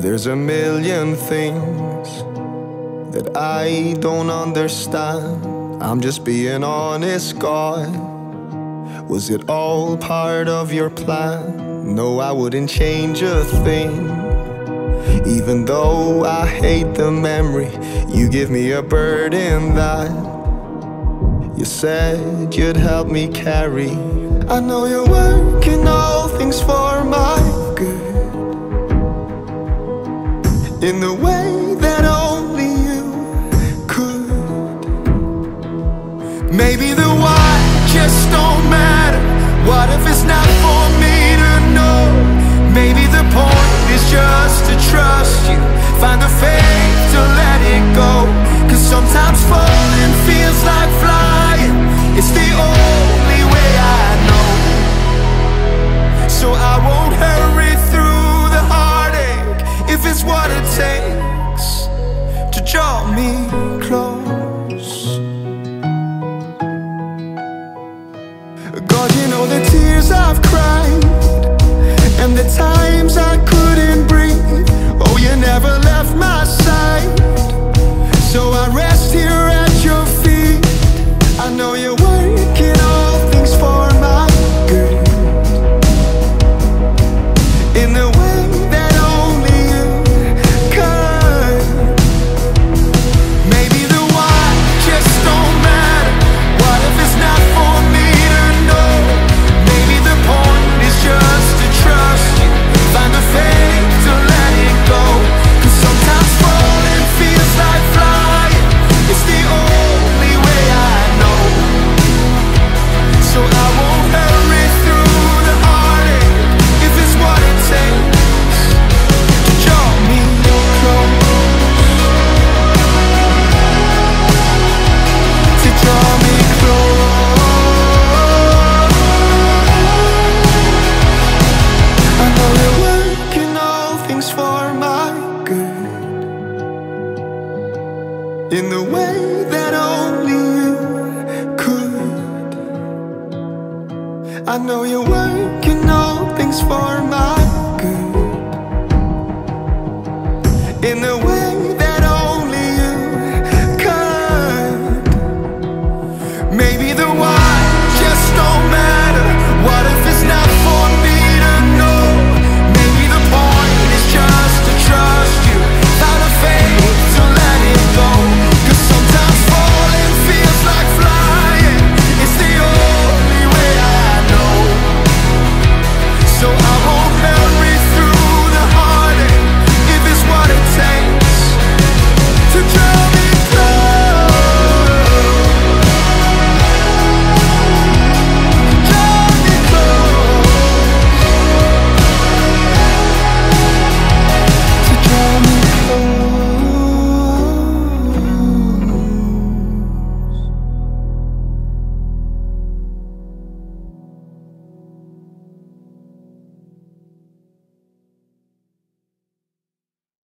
There's a million things that I don't understand. I'm just being honest, God. Was it all part of your plan? No, I wouldn't change a thing. Even though I hate the memory, you give me a burden that you said you'd help me carry. I know you're working all things for my good in the way that only you could. Maybe the why just don't matter. What if it's not for me to know? Maybe the point and the times I couldn't breathe. Oh, you never left my side. So I rest here at your feet. I know you're In the way that only you could. I know you're working all things for my good. In the